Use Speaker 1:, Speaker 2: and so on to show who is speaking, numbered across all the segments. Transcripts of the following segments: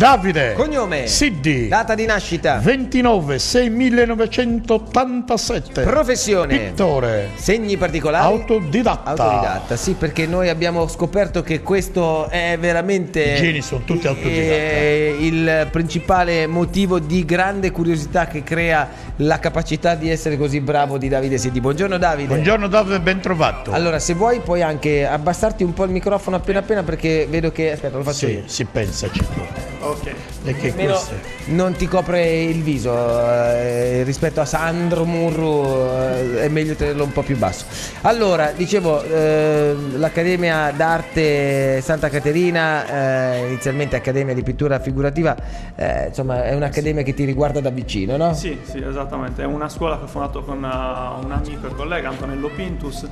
Speaker 1: Davide.
Speaker 2: Cognome.
Speaker 1: Siddi.
Speaker 2: Data di nascita.
Speaker 1: 29 6 1987.
Speaker 2: Professione.
Speaker 1: Pittore.
Speaker 2: Segni particolari.
Speaker 1: Autodidatta.
Speaker 2: Autodidatta, sì, perché noi abbiamo scoperto che questo è veramente.
Speaker 1: I geni sono tutti autodidatta.
Speaker 2: il principale motivo di grande curiosità che crea la capacità di essere così bravo di Davide Siddi. Buongiorno Davide.
Speaker 1: Buongiorno Davide, ben trovato.
Speaker 2: Allora, se vuoi puoi anche abbassarti un po' il microfono appena appena perché vedo che. Aspetta, lo faccio
Speaker 1: sì,
Speaker 2: io.
Speaker 1: si pensaci tu.
Speaker 3: Ok.
Speaker 1: E che
Speaker 2: Almeno
Speaker 1: questo
Speaker 2: non ti copre il viso eh, rispetto a Sandro Murru eh, è meglio tenerlo un po' più basso allora dicevo eh, l'Accademia d'Arte Santa Caterina eh, inizialmente Accademia di Pittura Figurativa eh, insomma è un'accademia che ti riguarda da vicino no?
Speaker 3: Sì, sì, esattamente. È una scuola che ho fondato con uh, un amico e collega, Antonello Pintus.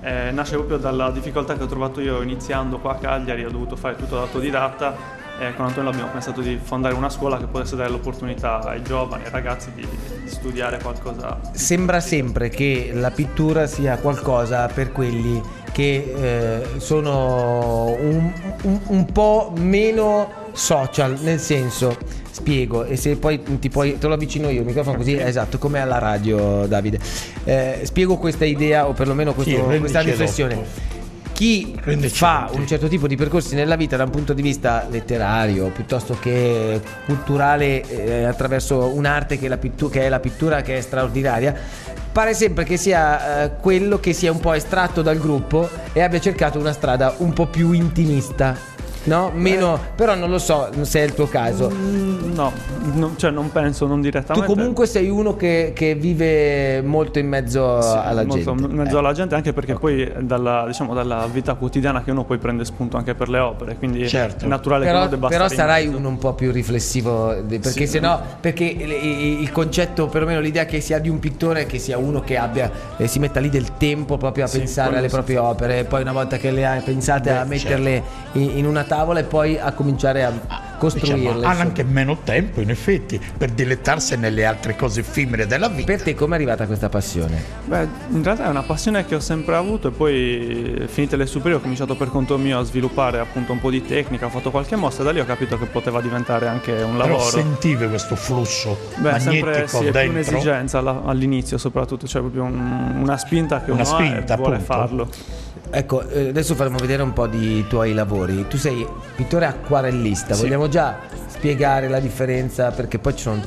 Speaker 3: Eh, nasce proprio dalla difficoltà che ho trovato io iniziando qua a Cagliari, ho dovuto fare tutto da autodidatta e con Antonello abbiamo pensato di fondare una scuola che potesse dare l'opportunità ai giovani, ai ragazzi di, di studiare qualcosa.
Speaker 2: Sembra sempre che la pittura sia qualcosa per quelli che eh, sono un, un- un po' meno social, nel senso, spiego, e se poi ti puoi, te lo avvicino io il microfono così, esatto, come alla radio Davide. Eh, spiego questa idea o perlomeno questo-
Speaker 1: Sì,
Speaker 2: questa riflessione. Chi fa
Speaker 1: edotto.
Speaker 2: un certo tipo di percorsi nella vita da un punto di vista letterario piuttosto che culturale eh, attraverso un'arte che è, la pittu- che è la pittura che è straordinaria pare sempre che sia eh, quello che sia un po' estratto dal gruppo e abbia cercato una strada un po' più intimista no? meno però non lo so se è il tuo caso
Speaker 3: Mm, No, non- cioè non penso, non
Speaker 2: tu
Speaker 3: direttamente.
Speaker 2: comunque sei uno che, che vive molto in mezzo
Speaker 3: Sì,
Speaker 2: alla
Speaker 3: molto
Speaker 2: gente
Speaker 3: in mezzo
Speaker 2: Eh.
Speaker 3: alla gente anche perché poi dalla, diciamo, dalla vita quotidiana che uno poi prende spunto anche per le opere quindi
Speaker 1: Certo.
Speaker 3: è naturale che
Speaker 2: Però,
Speaker 3: uno debba
Speaker 2: però sarai uno un po' più riflessivo perché
Speaker 3: Sì.
Speaker 2: se no perché il, concetto perlomeno l'idea che sia di un pittore è che sia uno che abbia eh, si metta lì del tempo proprio a
Speaker 3: Sì,
Speaker 2: pensare alle proprie opere poi una volta che le hai pensate
Speaker 1: Beh,
Speaker 2: a metterle in, in una tavola e poi a cominciare a costruirle
Speaker 1: Diciamo, hanno anche meno tempo in effetti per dilettarsi nelle altre cose effimere della vita.
Speaker 2: per te come è arrivata questa passione?
Speaker 3: Beh, in realtà è una passione che ho sempre avuto e poi finite le superiori ho cominciato per conto mio a sviluppare appunto un po' di tecnica, ho fatto qualche mossa e da lì ho capito che poteva diventare anche un
Speaker 1: Però
Speaker 3: lavoro.
Speaker 1: sentivi questo flusso
Speaker 3: Beh, sempre
Speaker 1: magnetico
Speaker 3: sì, è più
Speaker 1: dentro.
Speaker 3: un'esigenza alla- all'inizio soprattutto, cioè proprio un- una spinta che
Speaker 1: Una
Speaker 3: uno ha e
Speaker 1: spinta,
Speaker 3: vuole
Speaker 1: appunto.
Speaker 3: farlo.
Speaker 2: Ecco, eh, adesso faremo vedere un po' di tuoi lavori. Tu sei pittore acquarellista,
Speaker 3: Sì.
Speaker 2: vogliamo già spiegare la differenza perché poi ci sono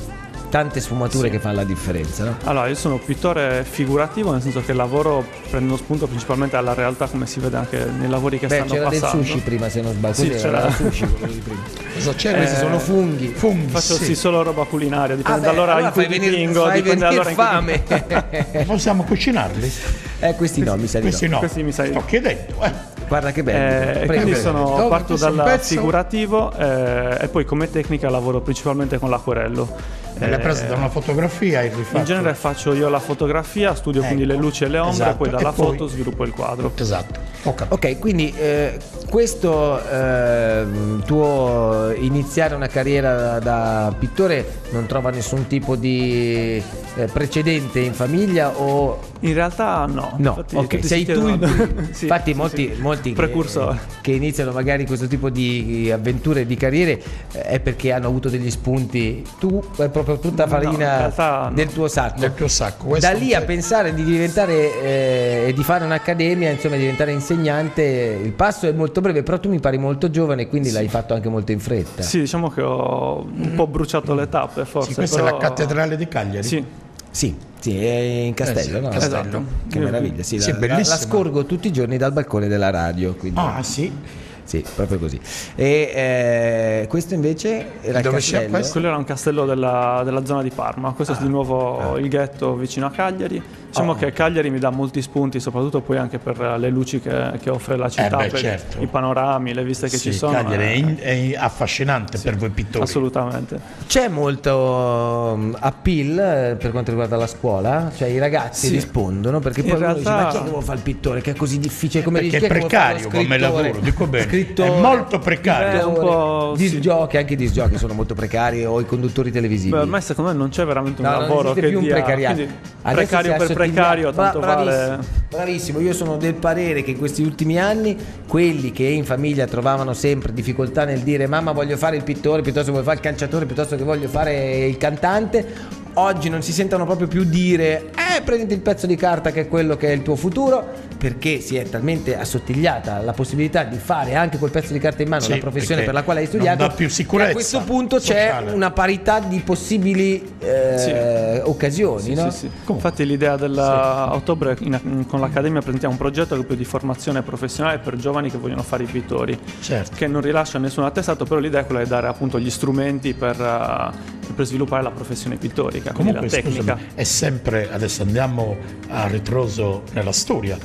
Speaker 2: tante sfumature che fanno la differenza, no?
Speaker 3: Allora, io sono pittore figurativo, nel senso che lavoro prendendo spunto principalmente alla realtà, come si vede anche nei lavori che
Speaker 2: Beh,
Speaker 3: stanno
Speaker 2: c'era
Speaker 3: passando.
Speaker 2: del sushi prima se non sbaglio.
Speaker 3: Sì, c'era-
Speaker 2: Era sushi quello di prima.
Speaker 1: Cosa c'era?
Speaker 2: Questi
Speaker 3: Eh,
Speaker 2: sono funghi.
Speaker 1: Funghi,
Speaker 3: Faccio
Speaker 1: sì.
Speaker 3: sì, solo roba culinaria, dipende
Speaker 2: Ah,
Speaker 3: dall'ora
Speaker 2: allora
Speaker 3: in cui
Speaker 2: venire,
Speaker 3: dipingo,
Speaker 2: fai
Speaker 3: dipende dall'ora in cui
Speaker 2: fame.
Speaker 1: Possiamo cucinarli?
Speaker 2: eh, questi no, mi sa di no.
Speaker 1: Questi no.
Speaker 3: Questi mi sa di
Speaker 1: Sto
Speaker 3: no.
Speaker 1: chiedendo. Eh.
Speaker 2: Guarda che bello.
Speaker 3: Eh,
Speaker 2: Prego,
Speaker 3: quindi
Speaker 2: prego.
Speaker 3: sono,
Speaker 1: Dove
Speaker 3: parto dal figurativo eh, e poi come tecnica lavoro principalmente con l'acquerello.
Speaker 1: Me l'hai
Speaker 3: Eh,
Speaker 1: presa da una fotografia e rifatto.
Speaker 3: In genere faccio io la fotografia, studio quindi
Speaker 1: Ecco,
Speaker 3: le luci e le ombre,
Speaker 1: esatto,
Speaker 3: poi dalla
Speaker 1: e poi-
Speaker 3: foto sviluppo il quadro.
Speaker 1: Esatto.
Speaker 2: Ok, quindi eh, questo eh, tuo iniziare una carriera da, da pittore non trova nessun tipo di eh, precedente in famiglia o
Speaker 3: In realtà no.
Speaker 2: No,
Speaker 3: Infatti,
Speaker 2: ok, sei tu il primo.
Speaker 3: Sì,
Speaker 2: Infatti
Speaker 3: sì,
Speaker 2: molti,
Speaker 3: sì.
Speaker 2: molti che, che iniziano magari questo tipo di avventure, di carriere, eh, è perché hanno avuto degli spunti. Tu è proprio tutta
Speaker 3: No,
Speaker 2: farina
Speaker 3: no.
Speaker 2: del tuo sacco.
Speaker 1: Del tuo sacco.
Speaker 2: Da lì a pensare di diventare eh, e di fare un'accademia, insomma, di diventare insegnante, il passo è molto breve, però tu mi pari molto giovane, quindi l'hai fatto anche molto in fretta.
Speaker 3: Sì, diciamo che ho un po' bruciato le tappe forse.
Speaker 1: Sì, questa
Speaker 3: però-
Speaker 1: è la cattedrale di Cagliari.
Speaker 3: Sì,
Speaker 2: Sì, sì, è in castello,
Speaker 1: Eh sì,
Speaker 2: no?
Speaker 1: Castello.
Speaker 3: Esatto.
Speaker 2: Che meraviglia, sì,
Speaker 1: Sì,
Speaker 2: la, la- scorgo tutti i giorni dal balcone della radio. Quindi.
Speaker 1: Ah, sì.
Speaker 2: Sì, proprio così. E eh, questo invece era il
Speaker 1: Dove
Speaker 2: castello?
Speaker 1: questo?
Speaker 3: quello era un castello della, della zona di Parma, questo è di nuovo il ghetto vicino a Cagliari. Diciamo
Speaker 1: Ah.
Speaker 3: che Cagliari mi dà molti spunti, soprattutto poi anche per le luci che, che offre la città,
Speaker 1: beh,
Speaker 3: per
Speaker 1: certo.
Speaker 3: i panorami, le viste che
Speaker 1: Sì,
Speaker 3: ci sono.
Speaker 1: Cagliari è,
Speaker 3: eh,
Speaker 1: in- è in- affascinante per voi pittori.
Speaker 3: Assolutamente.
Speaker 2: C'è molto um, appeal eh, per quanto riguarda la scuola? Cioè i ragazzi
Speaker 3: Sì.
Speaker 2: rispondono perché
Speaker 3: In
Speaker 2: poi uno dice
Speaker 3: realtà-
Speaker 2: ma chi è che vuole fare il pittore? Che è così difficile come
Speaker 1: Perché
Speaker 2: dici,
Speaker 1: è precario come lavoro, dico bene.
Speaker 2: Scrittore,
Speaker 1: è molto precario.
Speaker 3: Eh, un po' sì.
Speaker 2: disgiochi, anche i disgiochi sono molto precari o i conduttori televisivi.
Speaker 3: Beh, ormai secondo me non c'è veramente un
Speaker 2: No, non
Speaker 3: lavoro
Speaker 2: esiste
Speaker 3: che
Speaker 2: più un
Speaker 3: dia-
Speaker 2: precariato.
Speaker 3: precario
Speaker 2: è
Speaker 3: per precario,
Speaker 2: Bra-
Speaker 3: tanto
Speaker 2: bravissimo,
Speaker 3: vale.
Speaker 2: Bravissimo, io sono del parere che in questi ultimi anni quelli che in famiglia trovavano sempre difficoltà nel dire mamma voglio fare il pittore piuttosto che voglio fare il calciatore piuttosto che voglio fare il cantante, oggi non si sentono proprio più dire eh prenditi il pezzo di carta che è quello che è il tuo futuro perché si è talmente assottigliata la possibilità di fare anche quel pezzo di carta in mano
Speaker 1: Sì,
Speaker 2: la professione per la quale hai
Speaker 1: non
Speaker 2: studiato
Speaker 1: dà più sicurezza
Speaker 2: a questo punto c'è
Speaker 1: sociale.
Speaker 2: una parità di possibili eh, occasioni
Speaker 3: Sì,
Speaker 2: no?
Speaker 3: sì, sì. Infatti l'idea della a ottobre in- con l'Accademia presentiamo un progetto proprio di formazione professionale per giovani che vogliono fare i pittori,
Speaker 1: Certo.
Speaker 3: che non rilascia nessun attestato, però l'idea è quella di dare appunto gli strumenti per, eh, per sviluppare la professione pittorica,
Speaker 1: Comunque,
Speaker 3: la tecnica.
Speaker 1: scusami, è sempre, adesso andiamo a ritroso nella storia,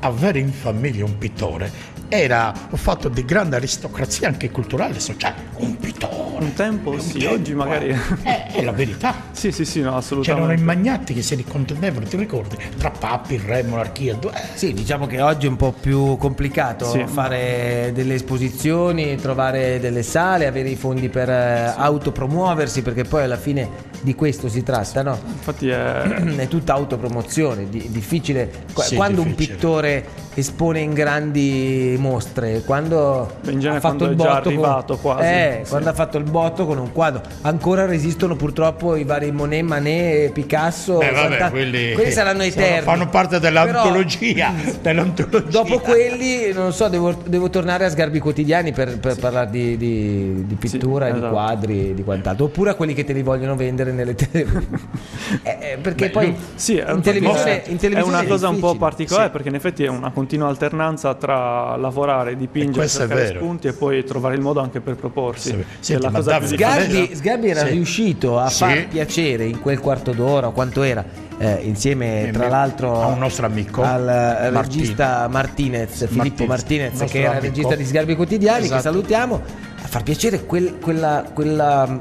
Speaker 1: avere in famiglia un pittore era un fatto di grande aristocrazia anche culturale e sociale. Un pittore.
Speaker 3: Un tempo sì,
Speaker 1: tempo,
Speaker 3: oggi magari...
Speaker 1: eh. È, è la verità.
Speaker 3: sì, sì, sì, no,
Speaker 1: C'erano
Speaker 3: assolutamente.
Speaker 1: i magnati che si ricontendevano, ti ricordi? Tra papi, re, monarchia. due- eh,
Speaker 2: Sì, diciamo che oggi è un po' più complicato
Speaker 3: Sì.
Speaker 2: fare delle esposizioni, trovare delle sale, avere i fondi per eh, autopromuoversi, perché poi alla fine di questo si tratta, no?
Speaker 3: Infatti è...
Speaker 2: È tutta autopromozione, di- difficile. Qu-
Speaker 1: Sì,
Speaker 2: quando un
Speaker 1: difficile.
Speaker 2: pittore espone in grandi mostre, quando
Speaker 3: in
Speaker 2: ha fatto
Speaker 3: quando
Speaker 2: il botto con,
Speaker 3: quasi,
Speaker 2: eh,
Speaker 3: sì.
Speaker 2: quando ha fatto il botto con un quadro, ancora resistono purtroppo i vari Monet, Manet, Picasso,
Speaker 1: Beh, vabbè,
Speaker 2: Santa-
Speaker 1: quelli,
Speaker 2: quelli saranno eterni.
Speaker 1: fanno parte
Speaker 2: Però-
Speaker 1: dell'antologia. dell'antologia.
Speaker 2: Dopo quelli, non so, devo, devo tornare a Sgarbi Quotidiani per, per parlare di, di- di pittura,
Speaker 3: Sì,
Speaker 2: e di
Speaker 3: esatto.
Speaker 2: quadri e di quant'altro. Oppure a quelli che te li vogliono vendere nelle televisioni. Eh, eh, perché
Speaker 1: Beh,
Speaker 2: poi
Speaker 3: Sì, è,
Speaker 2: in televisione, in
Speaker 3: è
Speaker 2: televisione
Speaker 3: una cosa un po' particolare
Speaker 1: Sì.
Speaker 3: perché in effetti è una continua alternanza tra lavorare, dipingere,
Speaker 1: è
Speaker 3: cercare spunti e poi trovare il modo anche per proporsi.
Speaker 1: Sì.
Speaker 3: Che è
Speaker 1: Senti.
Speaker 2: Sgarbi, Sgarbi era
Speaker 1: Sì.
Speaker 2: riuscito a
Speaker 1: Sì.
Speaker 2: far piacere in quel quarto d'ora o quanto era eh, insieme tra l'altro
Speaker 1: a un nostro amico,
Speaker 2: al eh,
Speaker 1: Martin-
Speaker 2: regista Martinez Filippo
Speaker 1: Martinez,
Speaker 2: Martinez che era il regista di Sgarbi Quotidiani che
Speaker 1: Esatto.
Speaker 2: salutiamo a far piacere quel- quella, quella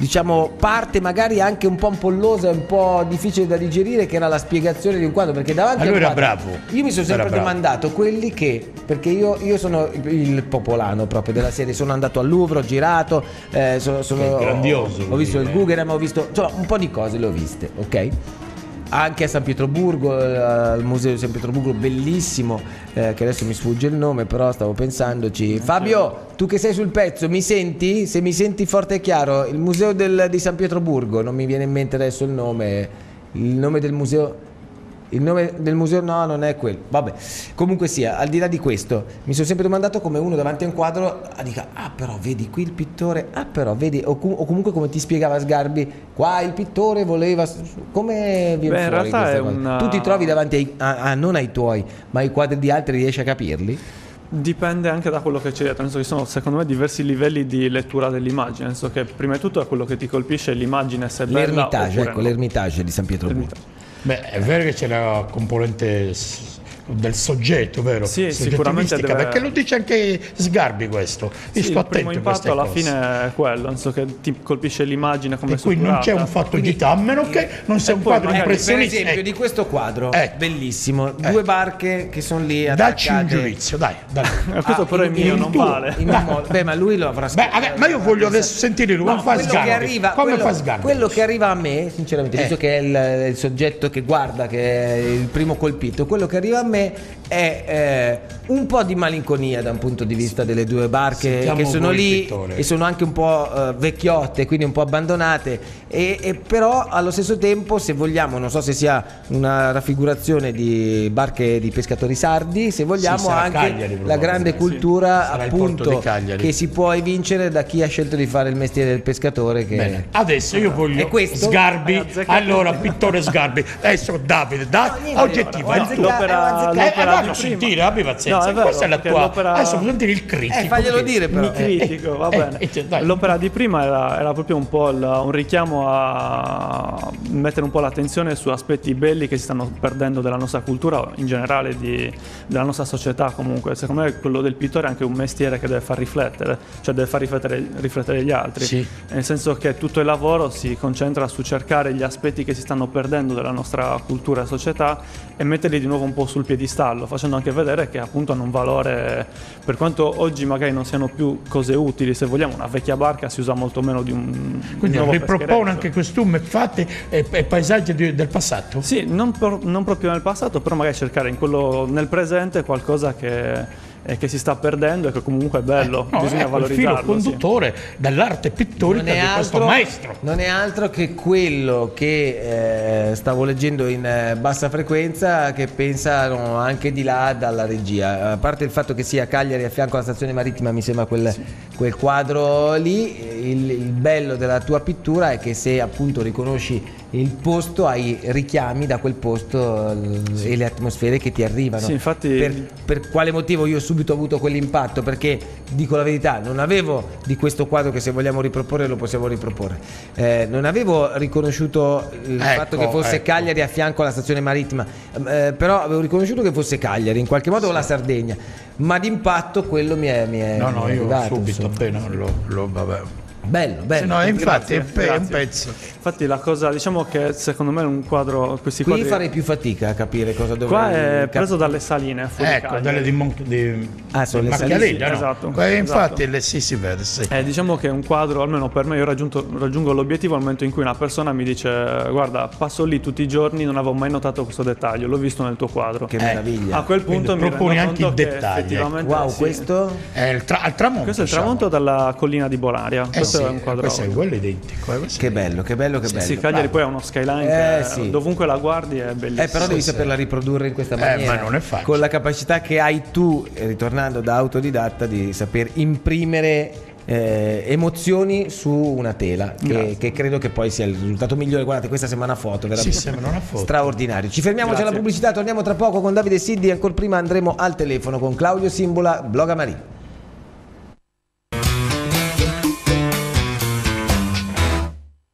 Speaker 2: diciamo parte magari anche un po' ampollosa e un po' difficile da digerire che era la spiegazione di un quadro perché davanti
Speaker 1: Ma lui
Speaker 2: al
Speaker 1: era
Speaker 2: quadro-
Speaker 1: bravo.
Speaker 2: io mi sono sempre
Speaker 1: Era bravo.
Speaker 2: domandato quelli che perché io, io sono il- popolano proprio della serie sono andato al Louvre ho girato eh, sono, sono-
Speaker 1: grandioso
Speaker 2: ho, ho visto il. Guggenheim ho visto insomma un po' di cose le ho viste ok anche a San Pietroburgo, eh, al museo di San Pietroburgo, bellissimo, eh, che adesso mi sfugge il nome, però stavo pensandoci. Fabio, tu che sei sul pezzo, mi senti? Se mi senti forte e chiaro, il museo del- di San Pietroburgo, non mi viene in mente adesso il nome, il nome del museo. Il nome del museo no, non è quello. Vabbè, comunque sia, al di là di questo, mi sono sempre domandato come uno davanti a un quadro dica, ah però vedi qui il pittore, ah però vedi, o, com- o comunque come ti spiegava Sgarbi, qua il pittore voleva, come viene
Speaker 3: Beh,
Speaker 2: fuori questa cosa?
Speaker 3: una-
Speaker 2: Tu ti trovi davanti ai, a, a- non ai tuoi, ma ai quadri di altri, riesci a capirli?
Speaker 3: Dipende anche da quello che c'è dietro, nel senso che sono secondo me diversi livelli di lettura dell'immagine, nel senso che prima di tutto è quello che ti colpisce l'immagine se è bella
Speaker 2: L'Ermitage, ecco,
Speaker 3: no.
Speaker 2: l'Ermitage di San Pietroburgo.
Speaker 3: L'Ermitage.
Speaker 1: Beh, è vero che c'è la componente del soggetto, vero?
Speaker 3: Sì, sicuramente deve-
Speaker 1: Perché lo dice anche Sgarbi questo. Io
Speaker 3: Sì,
Speaker 1: sto
Speaker 3: il primo
Speaker 1: attento a queste
Speaker 3: impatto alla
Speaker 1: cose.
Speaker 3: fine è quello, nel senso che ti colpisce l'immagine come
Speaker 1: Per cui non c'è un fatto di età, a meno che non sia un quadro
Speaker 3: magari,
Speaker 2: Per
Speaker 1: impressionista.
Speaker 2: esempio,
Speaker 1: Ecco,
Speaker 2: di questo quadro,
Speaker 1: Eh.
Speaker 2: bellissimo, due barche che sono lì
Speaker 1: Dacci un
Speaker 2: attaccate.
Speaker 1: giudizio, dai. dai.
Speaker 3: Eh, questo
Speaker 2: Ah,
Speaker 3: però è mio, non
Speaker 1: tuo-
Speaker 3: vale.
Speaker 2: Beh, ma lui lo avrà
Speaker 1: Beh, vabbè, ma io voglio adesso sentire lui,
Speaker 2: No,
Speaker 1: come fa
Speaker 2: quello
Speaker 1: Sgarbi?
Speaker 2: che arriva,
Speaker 1: come
Speaker 2: quello,
Speaker 1: fa Sgarbi?
Speaker 2: quello che arriva a me, sinceramente,
Speaker 1: Eh.
Speaker 2: visto che è il, il soggetto che guarda, che è il primo colpito, quello che arriva a me è eh, un po' di malinconia da un punto di vista delle due barche
Speaker 1: Sentiamo
Speaker 2: che sono lì e sono anche un po' eh, vecchiotte, quindi un po' abbandonate. E, e però allo stesso tempo, se vogliamo, non so se sia una raffigurazione di barche di pescatori sardi, se vogliamo
Speaker 1: sarà
Speaker 2: anche
Speaker 1: Cagliari,
Speaker 2: la grande
Speaker 1: sì.
Speaker 2: cultura
Speaker 1: porto
Speaker 2: appunto che si può evincere da chi ha scelto di fare il mestiere del pescatore che
Speaker 1: Bene, adesso io voglio
Speaker 2: E questo?
Speaker 1: Sgarbi, allora pittore Sgarbi, adesso Davide, da
Speaker 2: niente,
Speaker 1: oggettivo, è
Speaker 3: l'opera,
Speaker 2: azzeccato-
Speaker 1: Eh, vado a
Speaker 3: prima.
Speaker 1: sentire, abbi pazienza,
Speaker 3: No, è vero,
Speaker 1: questa è la
Speaker 3: perché
Speaker 1: tua.
Speaker 3: l'opera-
Speaker 1: Adesso voglio sentire il critico.
Speaker 2: Eh, faglielo
Speaker 1: che-
Speaker 2: dire però.
Speaker 3: Mi critico, va
Speaker 1: eh,
Speaker 3: bene.
Speaker 1: eh, dai.
Speaker 3: L'opera di prima era, era proprio un po' il- un richiamo a mettere un po' l'attenzione su aspetti belli che si stanno perdendo della nostra cultura, in generale di- della nostra società comunque. Secondo me quello del pittore è anche un mestiere che deve far riflettere, cioè deve far riflettere, riflettere gli altri.
Speaker 1: Sì.
Speaker 3: Nel senso che tutto il lavoro si concentra su cercare gli aspetti che si stanno perdendo della nostra cultura e società e metterli di nuovo un po' sul piedistallo, facendo anche vedere che appunto hanno un valore, per quanto oggi magari non siano più cose utili, se vogliamo, una vecchia barca si usa molto meno di un...
Speaker 1: Quindi
Speaker 3: nuovo
Speaker 1: ripropone anche costumi fatti e, e paesaggi di- del passato?
Speaker 3: Sì, non, per- non proprio nel passato, però magari cercare in quello, nel presente qualcosa che, eh, che si sta perdendo e che comunque è bello,
Speaker 1: No,
Speaker 3: bisogna
Speaker 1: ecco il filo
Speaker 3: valorizzarlo. sì.
Speaker 1: conduttore dell'arte pittorica di questo maestro.
Speaker 2: non è altro che quello che eh, stavo leggendo in eh, bassa frequenza che pensano anche di là dalla regia. A parte il fatto che sia Cagliari a fianco alla stazione marittima, mi sembra quel, quel quadro lì, il, il bello della tua pittura è che se appunto riconosci il posto hai richiami da quel posto eh, e le atmosfere che ti arrivano.
Speaker 3: Sì, infatti-
Speaker 2: Per, per quale motivo io ho subito avuto quell'impatto? Perché dico la verità, non avevo di questo quadro che se vogliamo riproporre lo possiamo riproporre. Eh, non avevo riconosciuto il
Speaker 1: Ecco,
Speaker 2: fatto che fosse
Speaker 1: ecco.
Speaker 2: Cagliari a fianco alla stazione marittima, eh, però avevo riconosciuto che fosse Cagliari, in qualche modo o la Sardegna, ma d'impatto quello mi è, mi è,
Speaker 1: No,
Speaker 2: mi
Speaker 1: no,
Speaker 2: è
Speaker 1: io
Speaker 2: arrivato,
Speaker 1: subito
Speaker 2: insomma.
Speaker 1: appena lo, lo vabbè.
Speaker 2: Bello, bello.
Speaker 1: Sì, no, infatti è,
Speaker 3: Grazie,
Speaker 1: pe- è un
Speaker 3: grazie.
Speaker 1: pezzo.
Speaker 3: Infatti la cosa, diciamo che secondo me è un quadro, questi
Speaker 2: Qui
Speaker 3: quadri...
Speaker 2: farei più fatica a capire cosa dovrei
Speaker 3: Qua è
Speaker 2: cap-
Speaker 3: preso dalle saline, fuori
Speaker 1: Ecco,
Speaker 3: Cagliari.
Speaker 1: dalle di, Mon- di
Speaker 2: Ah, sono le
Speaker 3: salite,
Speaker 1: no?
Speaker 3: esatto,
Speaker 1: Qua- infatti
Speaker 3: esatto.
Speaker 1: le- sì, si vede, sì.
Speaker 3: Eh, diciamo che è un quadro, almeno per me, io raggiunto- raggiungo l'obiettivo al momento in cui una persona mi dice guarda, passo lì tutti i giorni, non avevo mai notato questo dettaglio, l'ho visto nel tuo quadro.
Speaker 2: Che meraviglia.
Speaker 3: A quel punto
Speaker 1: Quindi
Speaker 3: mi
Speaker 1: proponi anche
Speaker 3: conto
Speaker 1: i dettagli,
Speaker 3: effettivamente
Speaker 2: Wow,
Speaker 3: sì.
Speaker 2: questo
Speaker 1: È il tra- al tramonto.
Speaker 3: Questo è il
Speaker 1: siamo.
Speaker 3: tramonto dalla collina di Bolaria.
Speaker 1: Eh
Speaker 3: questo
Speaker 1: sì,
Speaker 3: è un quadro.
Speaker 1: questo è uguale identico. eh,
Speaker 2: che bello, che bello, che bello.
Speaker 3: Sì, Cagliari poi ha uno skyline
Speaker 2: Eh,
Speaker 3: che
Speaker 2: sì.
Speaker 3: dovunque la guardi è bellissimo.
Speaker 2: Eh, però devi
Speaker 1: sì.
Speaker 2: saperla riprodurre in questa
Speaker 1: Eh,
Speaker 2: maniera.
Speaker 1: ma non è facile.
Speaker 2: Con la capacità che hai tu, eh, ritornando da autodidatta, di saper imprimere eh, emozioni su una tela, che, che credo che poi sia il risultato migliore. Guardate, questa sembra una foto, veramente
Speaker 1: Sì, sembra una foto.
Speaker 2: straordinario. Ci fermiamoci alla
Speaker 3: Grazie.
Speaker 2: pubblicità, torniamo tra poco con Davide Siddi. Ancora prima andremo al telefono con Claudio Simbola, Bloga Marie.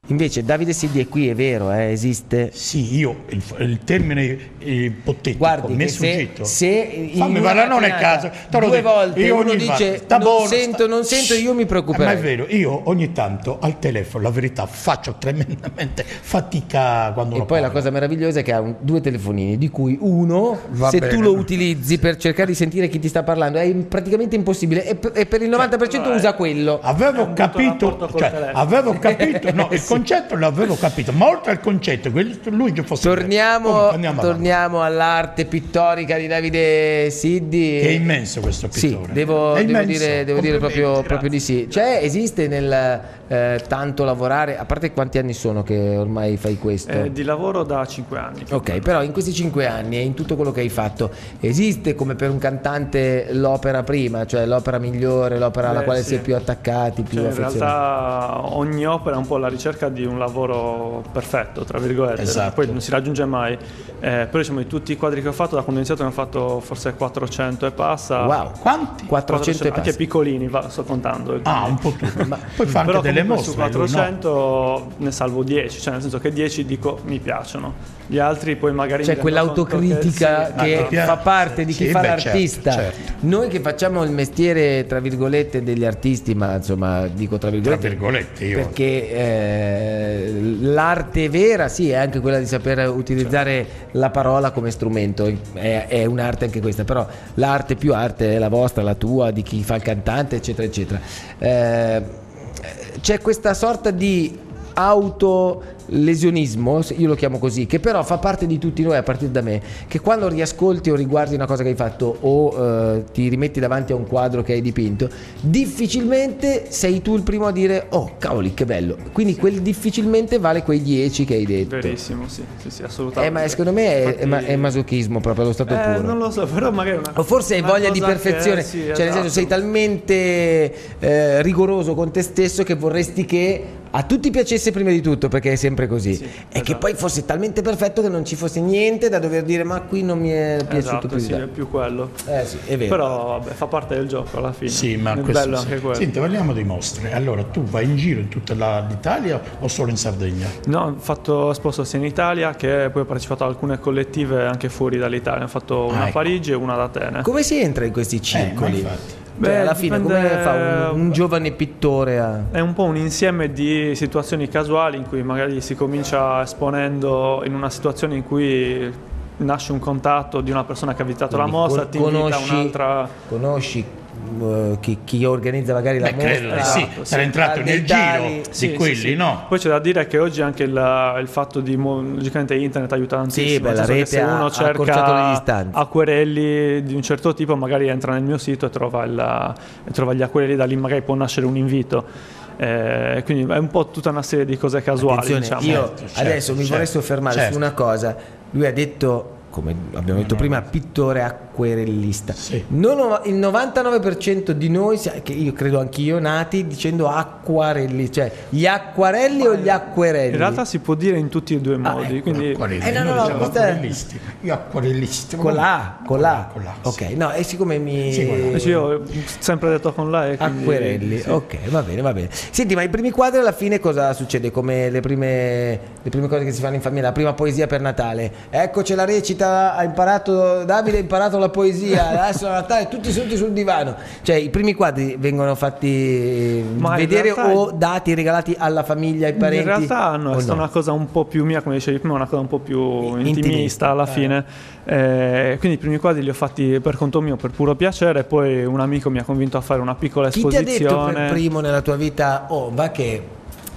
Speaker 2: Invece Davide Siddi è qui, è vero, eh, esiste.
Speaker 1: Sì, io il, il termine eh, ipotetico
Speaker 2: Guardi,
Speaker 1: mi è
Speaker 2: se,
Speaker 1: sfuggito.
Speaker 2: se in
Speaker 1: Fammi parlare, non è caso.
Speaker 2: due
Speaker 1: dico,
Speaker 2: volte
Speaker 1: io
Speaker 2: uno dice
Speaker 1: volta-
Speaker 2: non
Speaker 1: buono,
Speaker 2: sento,
Speaker 1: sta-
Speaker 2: non sento, io mi preoccuperei.
Speaker 1: Ma è vero, io ogni tanto al telefono, la verità, faccio tremendamente fatica quando
Speaker 2: E poi la
Speaker 1: parla.
Speaker 2: cosa meravigliosa è che ha un- due telefonini, di cui uno,
Speaker 1: Va
Speaker 2: se
Speaker 1: bene.
Speaker 2: tu lo utilizzi per cercare di sentire chi ti sta parlando, è praticamente impossibile. E, per- per il 90%
Speaker 3: allora,
Speaker 2: usa quello.
Speaker 1: Avevo capito, cioè, avevo capito, no, il concetto l'avevo capito, ma oltre al concetto, lui che fosse
Speaker 2: Torniamo, torniamo all'arte pittorica di Davide Siddi.
Speaker 1: Che è immenso questo
Speaker 2: Sì,
Speaker 1: pittore.
Speaker 2: devo,
Speaker 1: È
Speaker 2: devo
Speaker 1: immenso.
Speaker 2: dire, devo dire proprio, proprio di sì. Cioè, esiste nel eh, tanto lavorare, a parte quanti anni sono che ormai fai questo?
Speaker 3: Eh, di lavoro da 5 anni.
Speaker 2: Ok, però in questi cinque anni e in tutto quello che hai fatto, esiste come per un cantante l'opera prima, cioè l'opera migliore, l'opera alla
Speaker 3: Beh,
Speaker 2: quale
Speaker 3: sì.
Speaker 2: si è più attaccati, più
Speaker 3: Cioè, in realtà ogni opera è un po' la ricerca di un lavoro perfetto, tra virgolette,
Speaker 1: Esatto.
Speaker 3: poi non si raggiunge mai. Eh, però diciamo di tutti i quadri che ho fatto, da quando ho iniziato ne ho fatto forse 400 e passa.
Speaker 2: Wow,
Speaker 1: Quanti?
Speaker 2: 400 e
Speaker 3: anche
Speaker 2: passa.
Speaker 3: piccolini, va, sto contando.
Speaker 1: Ah, un po' tutto. Ma poi fa anche
Speaker 3: Però
Speaker 1: delle mostre.
Speaker 3: su
Speaker 1: lui, no?
Speaker 3: 400 ne salvo 10, cioè nel senso che 10 dico mi piacciono, gli altri poi magari
Speaker 2: C'è
Speaker 3: conto
Speaker 2: quell'autocritica
Speaker 3: che, sì,
Speaker 2: che
Speaker 1: Ah,
Speaker 2: fa parte di chi
Speaker 1: Sì,
Speaker 2: fa
Speaker 1: beh,
Speaker 2: l'artista.
Speaker 1: certo, certo.
Speaker 2: Noi che facciamo il mestiere, tra virgolette, degli artisti, ma insomma dico tra
Speaker 1: Tra
Speaker 2: virgolette,
Speaker 1: virgolette, io.
Speaker 2: perché eh, l'arte vera sì è anche quella di saper utilizzare la parola come strumento. È, è un'arte anche questa però l'arte più arte è la vostra la tua di chi fa il cantante eccetera eccetera. Eh, c'è questa sorta di autolesionismo, io lo chiamo così, che però fa parte di tutti noi a partire da me, che quando riascolti o riguardi una cosa che hai fatto o eh, ti rimetti davanti a un quadro che hai dipinto, difficilmente sei tu il primo a dire "Oh, cavoli, che bello". Quindi quel difficilmente vale quei 10 che hai detto.
Speaker 3: Verissimo, sì, sì, sì
Speaker 2: Eh,
Speaker 3: assolutamente.
Speaker 2: ma secondo me è, è
Speaker 3: Infatti-
Speaker 2: ma- è masochismo proprio allo stato
Speaker 3: Eh,
Speaker 2: puro.
Speaker 3: non lo so, però magari una
Speaker 2: O forse hai voglia di perfezione,
Speaker 3: che- sì,
Speaker 2: cioè nel senso
Speaker 3: esatto.
Speaker 2: sei talmente eh, rigoroso con te stesso che vorresti che a tutti piacesse prima di tutto, perché è sempre così,
Speaker 3: Sì,
Speaker 2: e che
Speaker 3: esatto.
Speaker 2: poi fosse talmente perfetto che non ci fosse niente da dover dire ma qui non mi è piaciuto
Speaker 3: Esatto,
Speaker 2: più
Speaker 3: sì, è
Speaker 2: tanto".
Speaker 3: più quello.
Speaker 2: Eh sì, è vero.
Speaker 3: Però vabbè, fa parte del gioco alla fine.
Speaker 1: Sì, ma
Speaker 3: è
Speaker 1: questo
Speaker 3: bello
Speaker 1: sì.
Speaker 3: anche quello.
Speaker 1: Senti, parliamo di mostre. Allora, tu vai in giro in tutta la- l'Italia o solo in Sardegna?
Speaker 3: No, ho fatto esposto sia in Italia che poi ho partecipato a alcune collettive anche fuori dall'Italia. Ho fatto una
Speaker 1: Ah,
Speaker 3: a
Speaker 1: ecco.
Speaker 3: Parigi e una ad Atene.
Speaker 2: Come si entra in questi
Speaker 1: Eh, infatti.
Speaker 2: Cioè,
Speaker 3: Beh,
Speaker 2: alla fine come
Speaker 3: dipende-
Speaker 2: fa un, un giovane pittore a...
Speaker 3: È un po' un insieme di situazioni casuali in cui magari si comincia esponendo in una situazione in cui nasce un contatto di una persona che ha visitato
Speaker 2: Quindi
Speaker 3: la mostra, ti invita
Speaker 2: conosci-
Speaker 3: un'altra...
Speaker 2: Conosci eh, chi, chi organizza magari la
Speaker 1: Beh, credo
Speaker 2: mostra?
Speaker 1: di sì,
Speaker 3: sì.
Speaker 1: era entrato nel giro
Speaker 3: Sì,
Speaker 1: di
Speaker 3: sì,
Speaker 1: quelli,
Speaker 3: sì.
Speaker 1: no?
Speaker 3: Poi c'è da dire che oggi anche il, il fatto di logicamente internet aiuta tantissimo.
Speaker 2: Sì, beh, la rete
Speaker 3: se uno
Speaker 2: ha
Speaker 3: cerca acquerelli di un certo tipo, magari entra nel mio sito e trova, il- e trova gli acquerelli, da lì magari può nascere un invito. Eh, quindi è un po' tutta una serie di cose casuali. Diciamo.
Speaker 2: io
Speaker 1: Certo,
Speaker 2: adesso mi
Speaker 1: certo,
Speaker 2: vorrei soffermare
Speaker 1: certo.
Speaker 2: su una cosa. Lui ha detto, come abbiamo detto prima, pittore acquerellista.
Speaker 1: Sì.
Speaker 2: Non- il 99% di noi, che io credo anch'io, nati dicendo acquarelli, cioè gli acquarelli o gli acquerelli?
Speaker 3: In realtà si può dire in tutti e due i
Speaker 2: Ah,
Speaker 3: modi.
Speaker 2: ecco,
Speaker 3: quindi
Speaker 1: Acquarelli,
Speaker 2: Eh, no,
Speaker 1: noi
Speaker 2: no,
Speaker 1: diciamo
Speaker 2: questa.
Speaker 1: Io acquarellisti.
Speaker 2: con la con la.
Speaker 1: Con la
Speaker 2: Ok,
Speaker 1: sì.
Speaker 2: no, e siccome mi...
Speaker 1: Sì, con la A.
Speaker 3: invece io ho sempre detto con la E. quindi-
Speaker 2: Acquerelli,
Speaker 3: sì.
Speaker 2: ok, va bene, va bene. Senti, ma i primi quadri alla fine cosa succede? Come le prime, le prime cose che si fanno in famiglia, la prima poesia per Natale. Eccoci la recita, ha imparato, Davide ha imparato la poesia, adesso a Natale tutti seduti sul divano. Cioè i primi quadri vengono fatti
Speaker 3: Ma in
Speaker 2: vedere o dati, regalati alla famiglia, ai parenti?
Speaker 3: In realtà no, è stata una cosa un po' più mia, come dicevi prima, una cosa un po' più
Speaker 2: Intimista.
Speaker 3: intimista alla fine. Eh, quindi i primi quadri li ho fatti per conto mio, per puro piacere, poi un amico mi ha convinto a fare una piccola
Speaker 2: Chi ti ha detto
Speaker 3: esposizione.
Speaker 2: per primo nella tua vita, oh, va che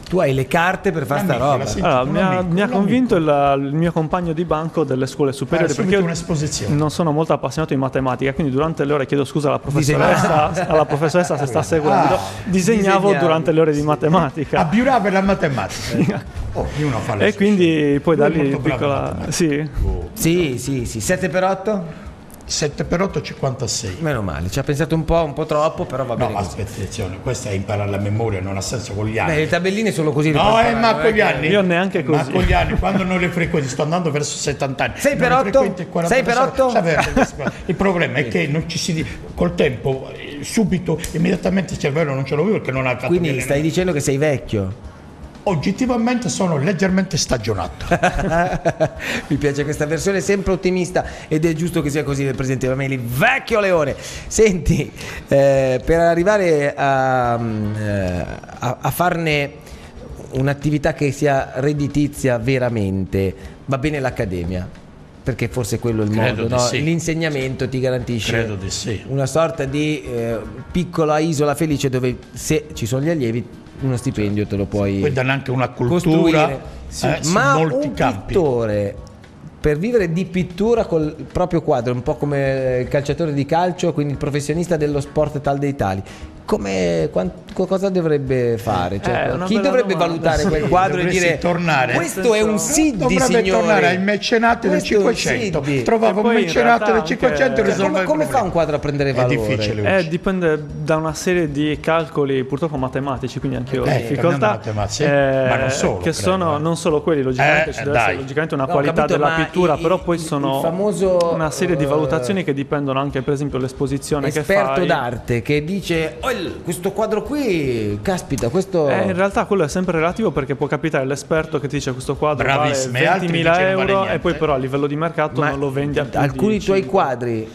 Speaker 2: tu hai le carte per fare sta roba?
Speaker 3: Allora, mi, ha, mi ha convinto il, il mio compagno di banco delle scuole superiori perché io
Speaker 1: un'esposizione.
Speaker 3: non sono molto appassionato di matematica, quindi durante le ore chiedo scusa alla professoressa, alla professoressa se sta seguendo.
Speaker 1: Ah,
Speaker 3: disegnavo
Speaker 2: disegnavi,
Speaker 3: durante le ore di
Speaker 2: sì.
Speaker 3: matematica.
Speaker 1: Abiurava la matematica. Oh, ognuno fa le
Speaker 3: E quindi poi da
Speaker 1: Lui è
Speaker 3: lì
Speaker 1: molto bravo in
Speaker 3: piccola... Sì,
Speaker 2: Sì, sì, sì, 7 per 8?
Speaker 1: 7 per 8 56.
Speaker 2: Meno male, ci ha pensato un po', un po' troppo, però va
Speaker 1: No,
Speaker 2: bene.
Speaker 1: ma
Speaker 2: così.
Speaker 1: aspetta, attenzione, questa è imparare la memoria, non ha senso con gli anni.
Speaker 2: Beh, le tabelline sono così.
Speaker 1: No, eh, ma con gli anni.
Speaker 3: Io neanche
Speaker 1: Ma
Speaker 3: così.
Speaker 1: con gli anni, quando non le frequenti, sto andando verso 70 anni.
Speaker 2: Sei per
Speaker 1: non le
Speaker 2: otto?
Speaker 1: frequenti 40
Speaker 2: Sei per
Speaker 1: anni,
Speaker 2: otto?
Speaker 1: sapete, questo- Il problema è che non ci si col tempo, eh, subito, immediatamente il cervello non ce lo vive perché non ha fatto
Speaker 2: Quindi stai dicendo che sei vecchio.
Speaker 1: Oggettivamente sono leggermente stagionato.
Speaker 2: Mi piace questa versione sempre ottimista ed è giusto che sia così nel presente Mameli. Vecchio Leone! Senti, eh, per arrivare a, eh, a- a farne un'attività che sia redditizia veramente, va bene l'accademia. Perché forse quello è il
Speaker 1: Credo
Speaker 2: modo, no?
Speaker 1: sì.
Speaker 2: l'insegnamento ti garantisce
Speaker 1: Credo di sì.
Speaker 2: una sorta di eh, piccola isola felice dove se ci sono gli allievi uno stipendio te lo puoi
Speaker 1: Poi danno anche una cultura eh, su
Speaker 2: ma
Speaker 1: molti
Speaker 2: un
Speaker 1: campi.
Speaker 2: pittore per vivere di pittura col proprio quadro, un po' come il calciatore di calcio, quindi il professionista dello sport tal dei tali. Come, quan- co- cosa dovrebbe fare? Cioè,
Speaker 3: Eh, è
Speaker 2: chi dovrebbe
Speaker 3: domanda.
Speaker 2: valutare quel
Speaker 1: Sì,
Speaker 2: quadro e dire
Speaker 1: tornare.
Speaker 2: questo è un Siddi,
Speaker 1: Dovrebbe
Speaker 2: signori.
Speaker 1: tornare ai mecenati del
Speaker 2: Questo è un
Speaker 1: 500.
Speaker 2: Siddi.
Speaker 1: Trovava un
Speaker 3: realtà
Speaker 1: del
Speaker 3: anche-
Speaker 1: 500 e
Speaker 3: Cioè,
Speaker 2: come, come fa un quadro a prendere
Speaker 1: È
Speaker 2: valore?
Speaker 1: difficile.
Speaker 3: Eh, dipende da una serie di calcoli, purtroppo matematici, quindi anche io ho
Speaker 1: Eh,
Speaker 3: difficoltà.
Speaker 1: torniamo alla matematica, sì, ma non solo,
Speaker 3: Che
Speaker 1: credo,
Speaker 3: sono
Speaker 1: eh.
Speaker 3: non solo quelli, logicamente
Speaker 1: Eh,
Speaker 3: ci deve essere logicamente una
Speaker 2: No,
Speaker 3: qualità
Speaker 2: capito,
Speaker 3: della pittura,
Speaker 2: i-
Speaker 3: però poi
Speaker 2: il-
Speaker 3: sono
Speaker 2: il famoso,
Speaker 3: una serie di
Speaker 2: eh,
Speaker 3: valutazioni che dipendono anche, per esempio, l'esposizione che
Speaker 2: esperto
Speaker 3: fai.
Speaker 2: d'arte che dice "Oh, il- questo quadro qui caspita questo
Speaker 3: Eh, in realtà quello è sempre relativo perché può capitare l'esperto che ti dice questo quadro
Speaker 1: Bravissimo,
Speaker 3: vale
Speaker 1: altri
Speaker 3: 20.000
Speaker 1: dice non vale
Speaker 3: euro
Speaker 1: niente.
Speaker 3: e poi però a livello di mercato
Speaker 2: Ma
Speaker 3: non lo vendi a più
Speaker 2: alcuni tuoi
Speaker 3: 5.
Speaker 2: quadri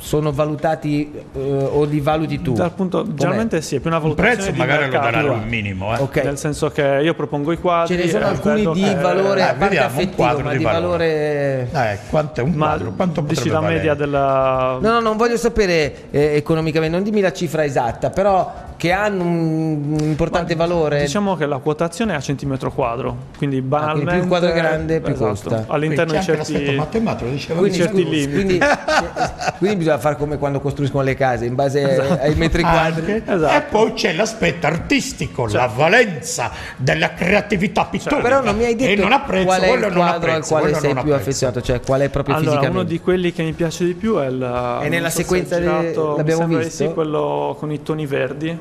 Speaker 2: sono valutati eh, o li valuti tu
Speaker 3: Dal punto,
Speaker 2: Com'è?
Speaker 3: generalmente sì, è più una
Speaker 1: Un
Speaker 3: valutazione
Speaker 1: prezzo
Speaker 3: di
Speaker 1: magari lo
Speaker 3: mercato.
Speaker 1: darà lui minimo. Eh.
Speaker 2: ok
Speaker 3: Nel senso che io propongo i quadri
Speaker 2: ce ne sono
Speaker 3: e
Speaker 2: alcuni di
Speaker 3: che-
Speaker 2: valore
Speaker 1: eh,
Speaker 2: a parte affettivo ma
Speaker 1: di
Speaker 2: di valore
Speaker 1: Eh, quanto è un
Speaker 3: Ma
Speaker 1: quadro? Quanto
Speaker 3: dici la media
Speaker 1: valere?
Speaker 3: della...
Speaker 2: no no non voglio sapere eh, economicamente non dimmi la cifra esatta però che hanno un, importante valore
Speaker 3: Diciamo che la quotazione è a centimetro quadro, quindi
Speaker 2: Ah, quindi
Speaker 3: banalmente...
Speaker 2: più il quadro è grande, più
Speaker 3: Esatto.
Speaker 2: costa.
Speaker 3: All'interno di certi...
Speaker 1: matematico, diceva
Speaker 2: quindi,
Speaker 3: certi limiti.
Speaker 2: quindi, quindi bisogna fare come quando costruiscono le case in base ai metri quadri
Speaker 1: Anche.
Speaker 3: Esatto.
Speaker 1: E poi c'è l'aspetto artistico, la valenza della creatività pittorica.
Speaker 2: però non mi hai
Speaker 1: e
Speaker 2: detto
Speaker 1: non apprezzo,
Speaker 2: qual è
Speaker 1: quello
Speaker 2: il
Speaker 1: non
Speaker 2: quadro al
Speaker 1: apprezzo,
Speaker 2: quale sei più affezionato cioè qual è proprio
Speaker 3: Allora, uno
Speaker 2: fisicamente
Speaker 3: di quelli che mi piace di più è il... non
Speaker 2: nella
Speaker 3: so se
Speaker 2: sequenza
Speaker 3: girato,
Speaker 2: l'abbiamo visto?
Speaker 3: Sì, quello con i toni verdi.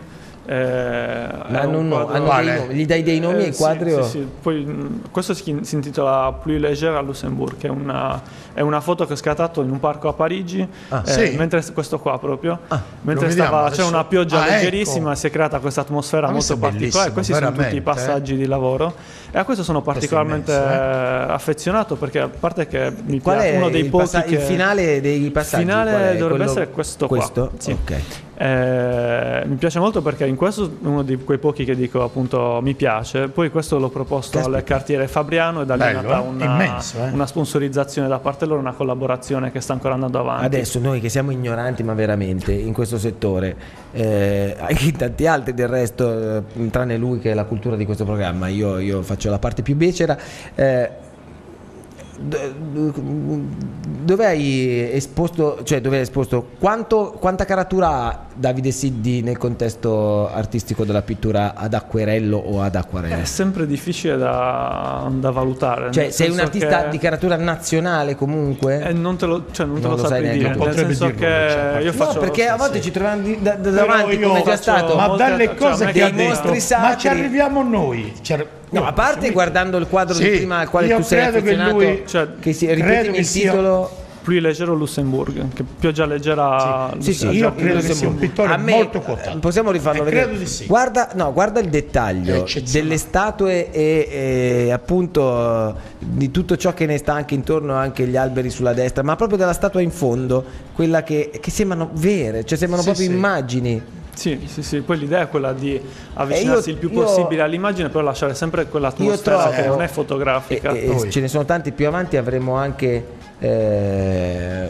Speaker 3: Eh,
Speaker 2: Ma
Speaker 3: un
Speaker 2: no-
Speaker 3: quadro-
Speaker 2: gli dai dei nomi
Speaker 3: Eh,
Speaker 2: ai
Speaker 3: sì,
Speaker 2: quadri o-
Speaker 3: sì, sì. Poi, questo si, si intitola Plus Léger a Luxembourg, che è una, è una foto che ho scattato in un parco a Parigi,
Speaker 2: Ah.
Speaker 3: eh,
Speaker 1: Sì?
Speaker 3: mentre questo qua proprio, mentre
Speaker 1: Lo vediamo
Speaker 3: stava,
Speaker 1: adesso.
Speaker 3: c'era una pioggia
Speaker 1: Ah,
Speaker 3: leggerissima,
Speaker 1: ecco.
Speaker 3: si è creata questa atmosfera
Speaker 1: questo
Speaker 3: molto particolare. Questi sono tutti i
Speaker 1: eh.
Speaker 3: passaggi di lavoro e a questo sono particolarmente
Speaker 1: immenso,
Speaker 3: eh, affezionato perché a parte che mi
Speaker 2: Qual
Speaker 3: piace
Speaker 2: è
Speaker 3: uno dei
Speaker 2: il,
Speaker 3: pochi
Speaker 2: passa-
Speaker 3: che...
Speaker 2: il finale dei passaggi?
Speaker 3: finale
Speaker 2: qual è?
Speaker 3: dovrebbe
Speaker 2: Quello-
Speaker 3: essere questo qua.
Speaker 2: questo?
Speaker 3: Sì.
Speaker 2: Ok.
Speaker 3: Eh, mi piace molto perché in questo è uno di quei pochi che dico appunto mi piace. Poi questo l'ho proposto
Speaker 2: Caspita.
Speaker 3: al cartiere Fabriano e da lì è nata
Speaker 1: eh?
Speaker 3: una,
Speaker 1: Immenso, eh?
Speaker 3: una sponsorizzazione da parte loro, una collaborazione che sta ancora andando avanti.
Speaker 2: Adesso noi che siamo ignoranti ma veramente in questo settore, eh, anche in tanti altri del resto, eh, tranne lui che è la cultura di questo programma, io, io faccio la parte più becera. eh, dove hai esposto, cioè dove hai esposto quanto, quanta caratura ha Davide Siddi nel contesto artistico della pittura ad acquerello o ad acquarello?
Speaker 3: È sempre difficile da, da valutare.
Speaker 2: Cioè sei un artista
Speaker 3: che-
Speaker 2: di caratura nazionale comunque?
Speaker 3: Eh, non te lo, cioè, non te
Speaker 2: Non
Speaker 3: lo
Speaker 2: lo sai
Speaker 3: dire, nel senso
Speaker 1: dirlo,
Speaker 3: che
Speaker 1: cioè,
Speaker 3: io
Speaker 1: no,
Speaker 3: faccio...
Speaker 2: no, perché a volte
Speaker 3: sì.
Speaker 2: ci troviamo di- da, da davanti
Speaker 1: io
Speaker 2: come è già
Speaker 3: faccio-
Speaker 2: stato.
Speaker 1: Ma dalle
Speaker 3: cioè,
Speaker 1: cose
Speaker 3: me
Speaker 1: che ha detto,
Speaker 2: sacri.
Speaker 1: ma ci arriviamo noi. Ci ar-
Speaker 2: No, a parte guardando il quadro
Speaker 1: Sì,
Speaker 2: di prima al quale
Speaker 1: io
Speaker 2: tu sei
Speaker 1: credo che
Speaker 2: affezionato,
Speaker 1: lui-
Speaker 3: cioè,
Speaker 2: che si, ripetimi il
Speaker 1: sia-
Speaker 2: titolo.
Speaker 3: Plus leggero Lussemburg, che pioggia leggera...
Speaker 2: Sì, sì,
Speaker 1: io
Speaker 2: io
Speaker 1: credo che sia un pittore
Speaker 2: a me,
Speaker 1: molto quotato.
Speaker 2: eh, Possiamo rifarlo
Speaker 1: Eh,
Speaker 2: vedere?
Speaker 1: credo di sì.
Speaker 2: Guarda, no, guarda il dettaglio delle statue e, e appunto di tutto ciò che ne sta anche intorno, anche gli alberi sulla destra, ma proprio della statua in fondo, quella che, che sembrano vere, cioè sembrano
Speaker 1: Sì,
Speaker 2: proprio
Speaker 1: sì.
Speaker 2: immagini.
Speaker 3: Sì, sì, sì, poi l'idea è quella di avvicinarsi
Speaker 2: io-
Speaker 3: il più
Speaker 2: io-
Speaker 3: possibile all'immagine, però lasciare sempre quell'atmosfera
Speaker 2: trovo-
Speaker 3: che non è fotografica.
Speaker 2: E, e ce ne sono tanti più avanti, avremo anche eh,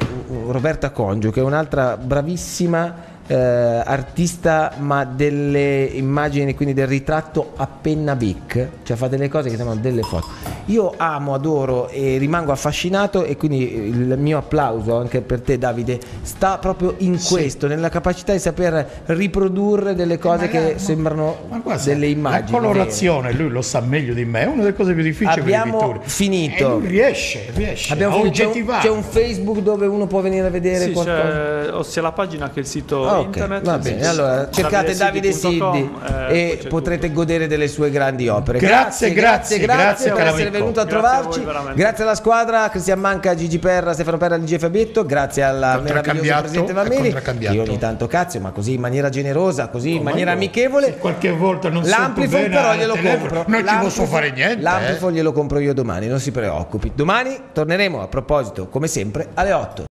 Speaker 2: Roberta Congio, che è un'altra bravissima eh, artista, ma delle immagini, quindi del ritratto a penna bic, cioè fa delle cose che sembrano delle foto. Io amo, adoro e rimango affascinato e quindi il mio applauso anche per te Davide sta proprio in questo, nella capacità di saper riprodurre delle cose
Speaker 1: Ma
Speaker 2: che
Speaker 1: guarda,
Speaker 2: sembrano
Speaker 1: ma guarda,
Speaker 2: delle immagini.
Speaker 1: La colorazione, lui lo sa meglio di me, è una delle cose più difficili
Speaker 2: Abbiamo
Speaker 1: per
Speaker 2: finito.
Speaker 1: E lui riesce, riesce
Speaker 2: Abbiamo
Speaker 1: a
Speaker 2: finito. C'è un, c'è un Facebook dove uno può venire a vedere
Speaker 3: Sì,
Speaker 2: qualcosa.
Speaker 3: c'è ossia la pagina che è il sito
Speaker 2: Ah, ok,
Speaker 3: internet.
Speaker 2: va
Speaker 3: sì,
Speaker 2: bene.
Speaker 3: sì,
Speaker 2: Allora cercate Davide Siddi
Speaker 3: eh,
Speaker 2: e potrete
Speaker 3: tutto.
Speaker 2: godere delle sue grandi opere.
Speaker 1: Grazie, grazie, grazie,
Speaker 2: per
Speaker 1: caro
Speaker 2: essere. Venuto a
Speaker 3: Grazie a
Speaker 2: trovarci.
Speaker 3: voi, veramente.
Speaker 2: grazie alla squadra, Cristian Manca, Gigi Perra, Stefano Perra, Ligia Fabietto. Grazie alla meravigliosa presidente Mameli. Io ogni tanto cazzo, ma così in maniera generosa, così in
Speaker 1: ma
Speaker 2: maniera amichevole.
Speaker 1: se qualche volta non
Speaker 2: L'amplifon
Speaker 1: bene
Speaker 2: però glielo
Speaker 1: telefono,
Speaker 2: compro.
Speaker 1: non ci posso fare niente,
Speaker 2: L'amplifon
Speaker 1: eh.
Speaker 2: glielo compro io domani, non si preoccupi. Domani torneremo a proposito, come sempre, alle 8.